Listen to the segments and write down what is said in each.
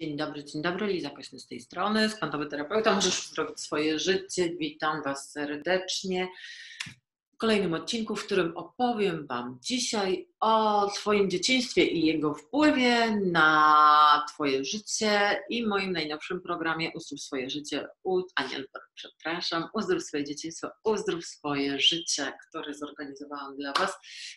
Dzień dobry, dzień dobry, Liza Kośny z tej strony, skwantowy terapeuta, możesz uzdrowić swoje życie. Witam Was serdecznie w kolejnym odcinku, w którym opowiem Wam dzisiaj o Twoim dzieciństwie i jego wpływie na Twoje życie i moim najnowszym programie Uzdrów swoje życie, u, a nie, przepraszam, Uzdrów swoje dzieciństwo, Uzdrów swoje życie, które zorganizowałam dla Was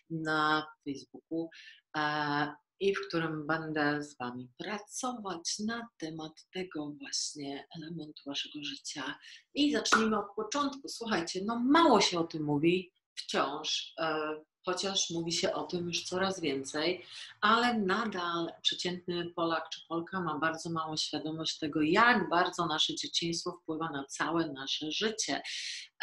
na Facebooku e, i w którym będę z Wami pracować na temat tego właśnie elementu Waszego życia. I zacznijmy od początku. Słuchajcie, no mało się o tym mówi wciąż, e, chociaż mówi się o tym już coraz więcej, ale nadal przeciętny Polak czy Polka ma bardzo małą świadomość tego, jak bardzo nasze dzieciństwo wpływa na całe nasze życie.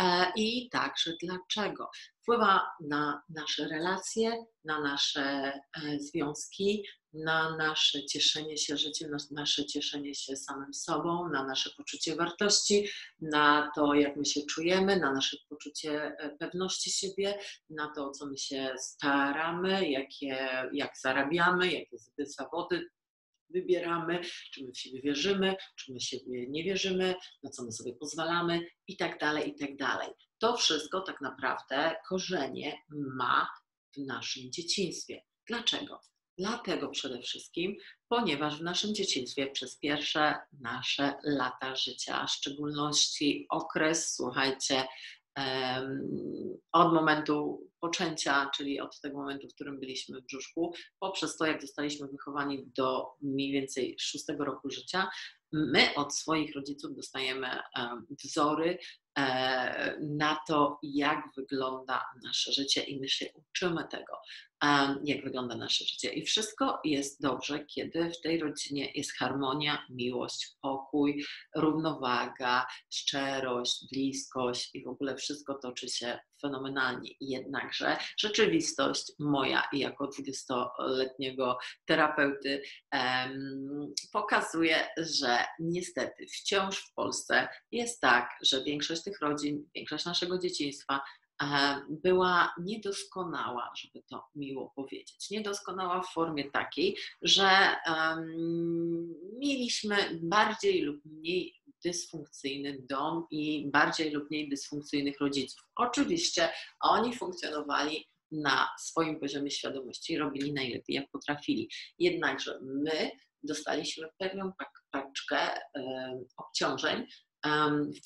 E, I także dlaczego wpływa na nasze relacje, na nasze e, związki, na nasze cieszenie się życiem, na nasze cieszenie się samym sobą, na nasze poczucie wartości, na to, jak my się czujemy, na nasze poczucie e, pewności siebie, na to, o co my się staramy, jakie, jak zarabiamy, jakie zawody wybieramy, czy my w siebie wierzymy, czy my w siebie nie wierzymy, na co my sobie pozwalamy i tak dalej, i tak dalej. To wszystko tak naprawdę korzenie ma w naszym dzieciństwie. Dlaczego? Dlatego przede wszystkim, ponieważ w naszym dzieciństwie przez pierwsze nasze lata życia, a w szczególności okres, słuchajcie, od momentu poczęcia, czyli od tego momentu, w którym byliśmy w brzuszku, poprzez to, jak zostaliśmy wychowani do mniej więcej szóstego roku życia, my od swoich rodziców dostajemy wzory e, na to, jak wygląda nasze życie i my się uczymy tego, jak wygląda nasze życie. I wszystko jest dobrze, kiedy w tej rodzinie jest harmonia, miłość, pokój, równowaga, szczerość, bliskość i w ogóle wszystko toczy się fenomenalnie. Jednakże rzeczywistość moja jako 20-letniego terapeuty um, pokazuje, że niestety wciąż w Polsce jest tak, że większość tych rodzin, większość naszego dzieciństwa była niedoskonała, żeby to miło powiedzieć. Niedoskonała w formie takiej, że um, mieliśmy bardziej lub mniej dysfunkcyjny dom i bardziej lub mniej dysfunkcyjnych rodziców. Oczywiście oni funkcjonowali na swoim poziomie świadomości, robili najlepiej jak potrafili. Jednakże my dostaliśmy pewną paczkę obciążeń,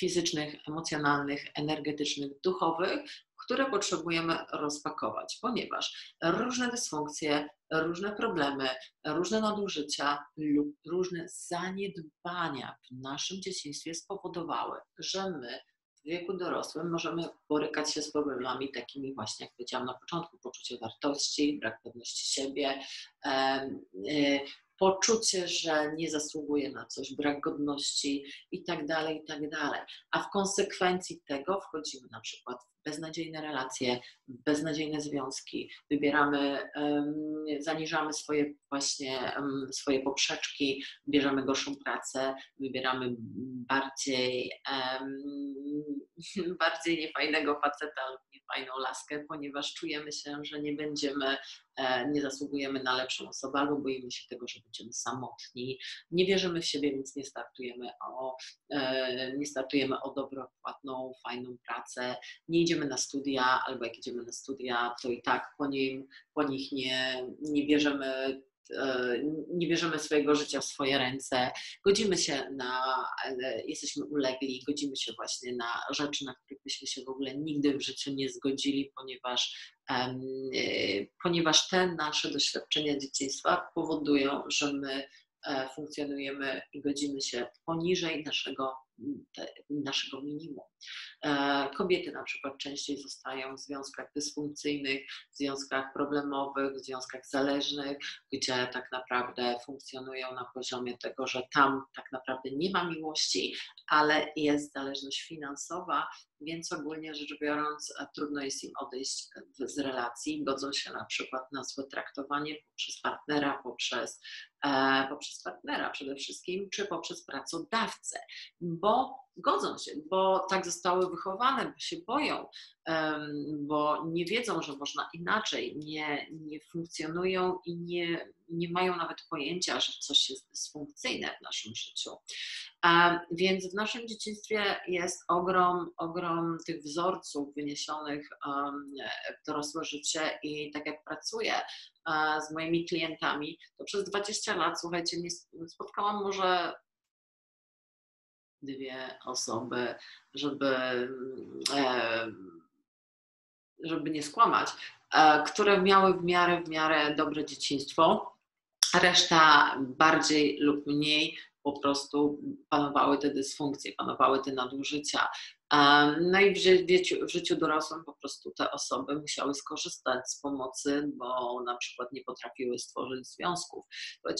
fizycznych, emocjonalnych, energetycznych, duchowych, które potrzebujemy rozpakować, ponieważ różne dysfunkcje, różne problemy, różne nadużycia lub różne zaniedbania w naszym dzieciństwie spowodowały, że my w wieku dorosłym możemy borykać się z problemami takimi właśnie, jak powiedziałam na początku, poczucie wartości, brak pewności siebie, poczucie, że nie zasługuje na coś, brak godności i tak dalej, i tak dalej. A w konsekwencji tego wchodzimy na przykład w beznadziejne relacje, beznadziejne związki, wybieramy, zaniżamy swoje właśnie swoje poprzeczki, bierzemy gorszą pracę, wybieramy bardziej, bardziej niefajnego faceta lub niefajną laskę, ponieważ czujemy się, że nie będziemy, e, nie zasługujemy na lepszą osobę albo boimy się tego, że będziemy samotni, nie wierzymy w siebie, więc nie startujemy o, e, nie startujemy o dobro płatną, fajną pracę, nie idziemy na studia, albo jak idziemy na studia, to i tak po, nim, po nich nie, nie bierzemy e, nie bierzemy swojego życia w swoje ręce, godzimy się na, jesteśmy ulegli, godzimy się właśnie na rzeczy, na których byśmy się w ogóle nigdy w życiu nie zgodzili, ponieważ, e, ponieważ te nasze doświadczenia dzieciństwa powodują, że my e, funkcjonujemy i godzimy się poniżej naszego te, naszego minimum. E, kobiety na przykład częściej zostają w związkach dysfunkcyjnych, w związkach problemowych, w związkach zależnych, gdzie tak naprawdę funkcjonują na poziomie tego, że tam tak naprawdę nie ma miłości, ale jest zależność finansowa, więc ogólnie rzecz biorąc e, trudno jest im odejść z relacji, godzą się na przykład na złe traktowanie poprzez partnera, poprzez, e, poprzez partnera przede wszystkim, czy poprzez pracodawcę, bo bo godzą się, bo tak zostały wychowane, bo się boją, bo nie wiedzą, że można inaczej, nie, nie funkcjonują i nie, nie mają nawet pojęcia, że coś jest dysfunkcyjne w naszym życiu. Więc w naszym dzieciństwie jest ogrom, ogrom tych wzorców wyniesionych w dorosłe życie i tak jak pracuję z moimi klientami, to przez 20 lat, słuchajcie, nie spotkałam może dwie osoby, żeby, e, żeby nie skłamać, e, które miały w miarę, w miarę dobre dzieciństwo. Reszta bardziej lub mniej po prostu panowały te dysfunkcje, panowały te nadużycia. No i w życiu, w życiu dorosłym po prostu te osoby musiały skorzystać z pomocy, bo na przykład nie potrafiły stworzyć związków.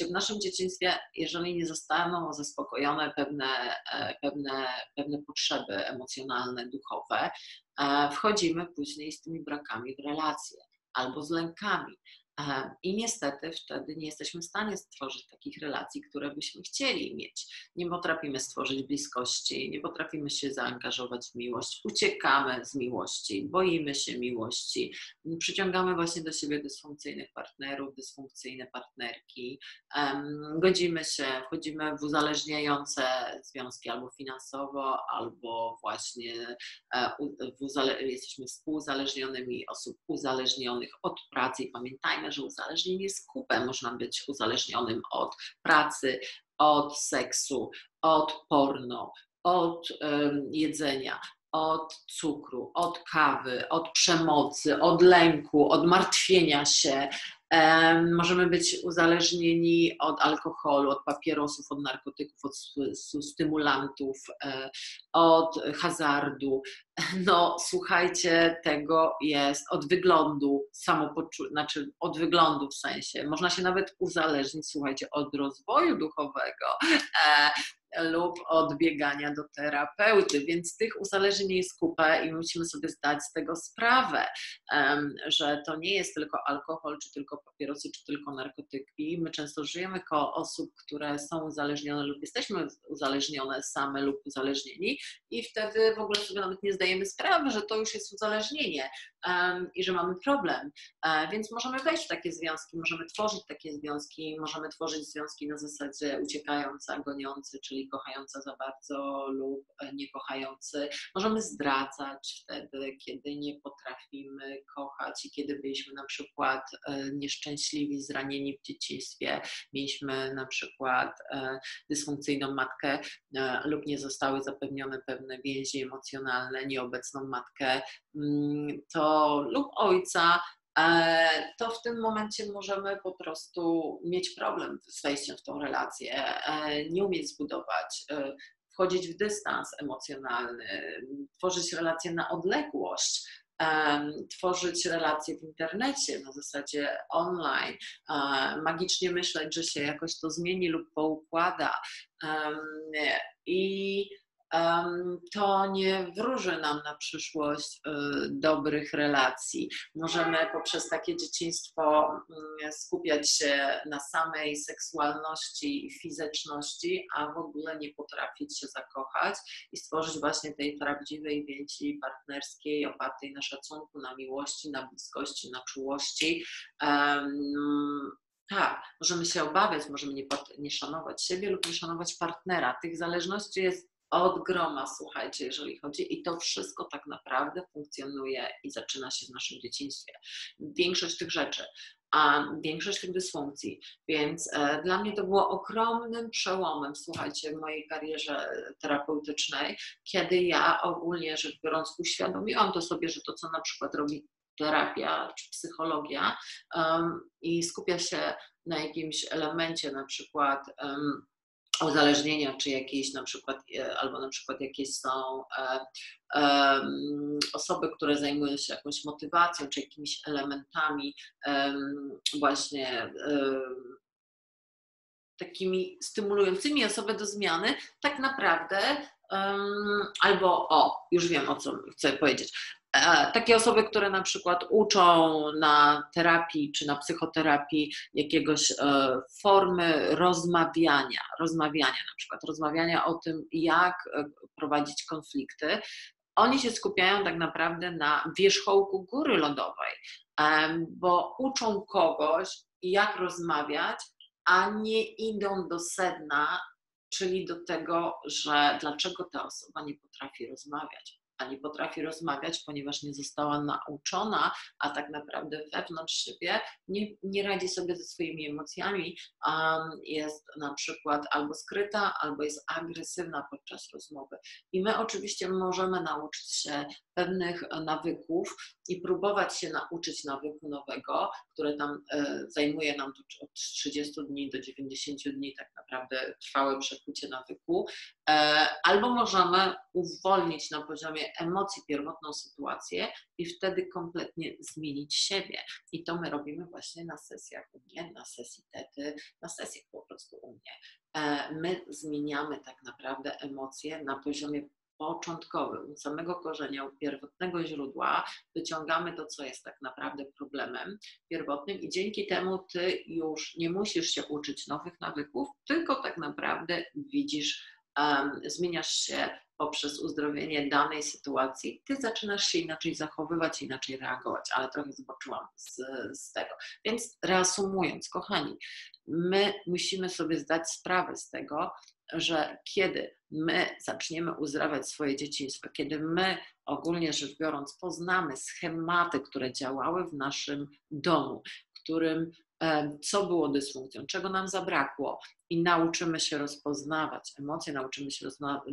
W naszym dzieciństwie, jeżeli nie zostaną zaspokojone pewne, e, pewne, pewne potrzeby emocjonalne, duchowe, e, wchodzimy później z tymi brakami w relacje albo z lękami, i niestety wtedy nie jesteśmy w stanie stworzyć takich relacji, które byśmy chcieli mieć. Nie potrafimy stworzyć bliskości, nie potrafimy się zaangażować w miłość, uciekamy z miłości, boimy się miłości, przyciągamy właśnie do siebie dysfunkcyjnych partnerów, dysfunkcyjne partnerki, godzimy się, wchodzimy w uzależniające związki albo finansowo, albo właśnie e, jesteśmy współuzależnionymi osób uzależnionych od pracy i pamiętajmy, że uzależnienie jest kupem. Można być uzależnionym od pracy, od seksu, od porno, od um, jedzenia, od cukru, od kawy, od przemocy, od lęku, od martwienia się, Możemy być uzależnieni od alkoholu, od papierosów, od narkotyków, od stymulantów, e, od hazardu. No, słuchajcie, tego jest od wyglądu, znaczy od wyglądu w sensie. Można się nawet uzależnić, słuchajcie, od rozwoju duchowego. E, lub od biegania do terapeuty, więc tych uzależnień jest kupę i musimy sobie zdać z tego sprawę, że to nie jest tylko alkohol, czy tylko papierosy, czy tylko narkotyki. My często żyjemy koło osób, które są uzależnione lub jesteśmy uzależnione same lub uzależnieni i wtedy w ogóle sobie nawet nie zdajemy sprawy, że to już jest uzależnienie i że mamy problem. E, więc możemy wejść w takie związki, możemy tworzyć takie związki, możemy tworzyć związki na zasadzie uciekająca, goniący, czyli kochająca za bardzo lub e, niekochający. Możemy zdradzać wtedy, kiedy nie potrafimy kochać i kiedy byliśmy na przykład e, nieszczęśliwi, zranieni w dzieciństwie, mieliśmy na przykład dysfunkcyjną matkę lub nie zostały zapewnione pewne więzi emocjonalne, nieobecną matkę, mm, lub ojca, e, to w tym momencie możemy po prostu mieć problem z wejściem w tą relację, e, nie umieć zbudować, e, wchodzić w dystans emocjonalny, tworzyć relacje na odległość. Tworzyć relacje w internecie na zasadzie online, magicznie myśleć, że się jakoś to zmieni lub poukłada. I to nie wróży nam na przyszłość y, dobrych relacji. Możemy poprzez takie dzieciństwo mm, skupiać się na samej seksualności i fizyczności, a w ogóle nie potrafić się zakochać i stworzyć właśnie tej prawdziwej więzi partnerskiej, opartej na szacunku, na miłości, na bliskości, na czułości. Tak, możemy się obawiać, możemy nie, nie szanować siebie lub nie szanować partnera. Tych zależności jest od groma, słuchajcie, jeżeli chodzi, i to wszystko tak naprawdę funkcjonuje i zaczyna się w naszym dzieciństwie. Większość tych rzeczy, a większość tych dysfunkcji. Więc e, dla mnie to było ogromnym przełomem, słuchajcie, w mojej karierze terapeutycznej, kiedy ja ogólnie rzecz biorąc uświadomiłam to sobie, że to, co na przykład robi terapia czy psychologia um, i skupia się na jakimś elemencie, na przykład um, uzależnienia, czy jakieś na przykład, e, albo na przykład jakieś są e, e, osoby, które zajmują się jakąś motywacją, czy jakimiś elementami e, właśnie takimi stymulującymi osobę do zmiany, tak naprawdę albo o, już wiem o co chcę powiedzieć. E, takie osoby, które na przykład uczą na terapii czy na psychoterapii jakiegoś e, formy rozmawiania, rozmawiania na przykład, rozmawiania o tym, jak e, prowadzić konflikty, oni się skupiają tak naprawdę na wierzchołku góry lodowej, bo uczą kogoś, jak rozmawiać, a nie idą do sedna, czyli do tego, że dlaczego ta osoba nie potrafi rozmawiać a nie potrafi rozmawiać, ponieważ nie została nauczona, a tak naprawdę wewnątrz siebie nie, nie radzi sobie ze swoimi emocjami, um, jest na przykład albo skryta, albo jest agresywna podczas rozmowy. I my oczywiście możemy nauczyć się pewnych nawyków i próbować się nauczyć nawyku nowego, które tam e, zajmuje nam od 30 dni do 90 dni tak naprawdę trwałe przekucie nawyku, e, albo możemy uwolnić na poziomie emocji pierwotną sytuację i wtedy kompletnie zmienić siebie. I to my robimy właśnie na sesjach u mnie, na sesji tety, na sesjach po prostu u mnie. E, my zmieniamy tak naprawdę emocje na poziomie początkowym, samego korzenia, pierwotnego źródła, wyciągamy to, co jest tak naprawdę problemem pierwotnym i dzięki temu ty już nie musisz się uczyć nowych nawyków, tylko tak naprawdę widzisz, um, zmieniasz się poprzez uzdrowienie danej sytuacji, ty zaczynasz się inaczej zachowywać, inaczej reagować, ale trochę zobaczyłam z, z tego. Więc reasumując, kochani, my musimy sobie zdać sprawę z tego, że kiedy my zaczniemy uzdrawiać swoje dzieciństwo, kiedy my ogólnie rzecz biorąc poznamy schematy, które działały w naszym domu, którym co było dysfunkcją, czego nam zabrakło i nauczymy się rozpoznawać emocje, nauczymy się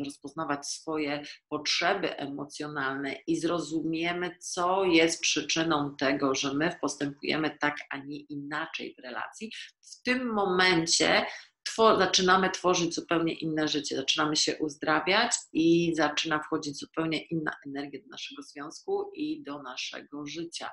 rozpoznawać swoje potrzeby emocjonalne i zrozumiemy, co jest przyczyną tego, że my postępujemy tak, a nie inaczej w relacji. W tym momencie zaczynamy tworzyć zupełnie inne życie, zaczynamy się uzdrawiać i zaczyna wchodzić zupełnie inna energia do naszego związku i do naszego życia.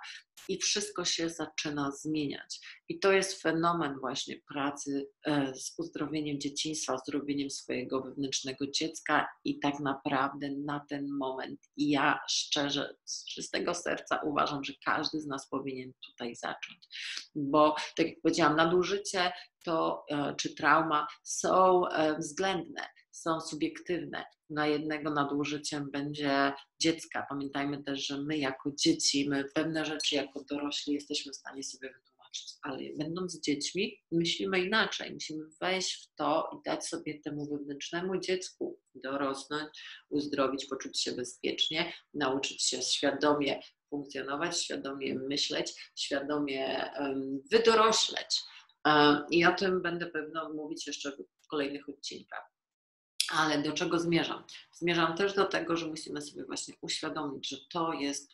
I wszystko się zaczyna zmieniać. I to jest fenomen właśnie pracy e, z uzdrowieniem dzieciństwa, uzdrowieniem swojego wewnętrznego dziecka i tak naprawdę na ten moment i ja szczerze, z czystego serca uważam, że każdy z nas powinien tutaj zacząć. Bo tak jak powiedziałam, nadużycie to, e, czy trauma są e, względne, są subiektywne. Na jednego nadużyciem będzie dziecka. Pamiętajmy też, że my jako dzieci, my pewne rzeczy jako dorośli jesteśmy w stanie sobie wytłumaczyć, ale będąc dziećmi myślimy inaczej. Musimy wejść w to i dać sobie temu wewnętrznemu dziecku dorosnąć, uzdrowić, poczuć się bezpiecznie, nauczyć się świadomie funkcjonować, świadomie myśleć, świadomie wydorośleć i o tym będę pewno mówić jeszcze w kolejnych odcinkach. Ale do czego zmierzam? Zmierzam też do tego, że musimy sobie właśnie uświadomić, że to jest,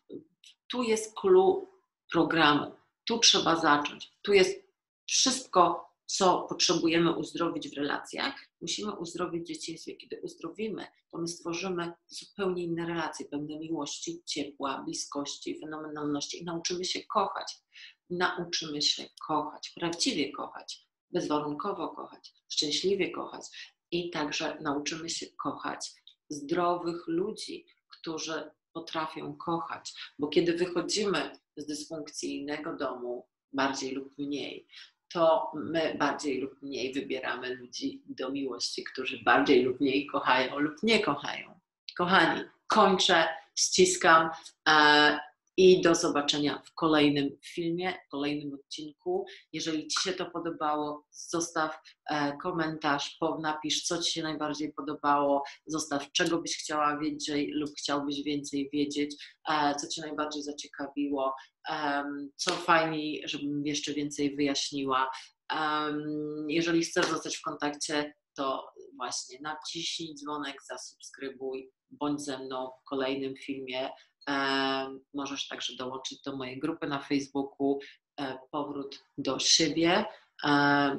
tu jest clue programu, tu trzeba zacząć, tu jest wszystko, co potrzebujemy uzdrowić w relacjach, musimy uzdrowić w dzieciństwie. Kiedy uzdrowimy, to my stworzymy zupełnie inne relacje, pełne miłości, ciepła, bliskości, fenomenalności i nauczymy się kochać. Nauczymy się kochać, prawdziwie kochać, bezwarunkowo kochać, szczęśliwie kochać i także nauczymy się kochać zdrowych ludzi, którzy potrafią kochać, bo kiedy wychodzimy z dysfunkcyjnego domu, bardziej lub mniej, to my bardziej lub mniej wybieramy ludzi do miłości, którzy bardziej lub mniej kochają lub nie kochają. Kochani, kończę, ściskam. I do zobaczenia w kolejnym filmie, w kolejnym odcinku. Jeżeli Ci się to podobało, zostaw e, komentarz, napisz, co Ci się najbardziej podobało, zostaw, czego byś chciała więcej lub chciałbyś więcej wiedzieć, e, co Cię najbardziej zaciekawiło, co fajniej, żebym jeszcze więcej wyjaśniła. Jeżeli chcesz zostać w kontakcie, to właśnie naciśnij dzwonek, zasubskrybuj, bądź ze mną w kolejnym filmie. Możesz także dołączyć do mojej grupy na Facebooku e, Powrót do siebie.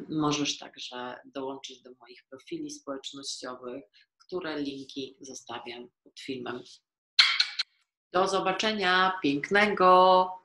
Możesz także dołączyć do moich profili społecznościowych, które linki zostawiam pod filmem. Do zobaczenia, pięknego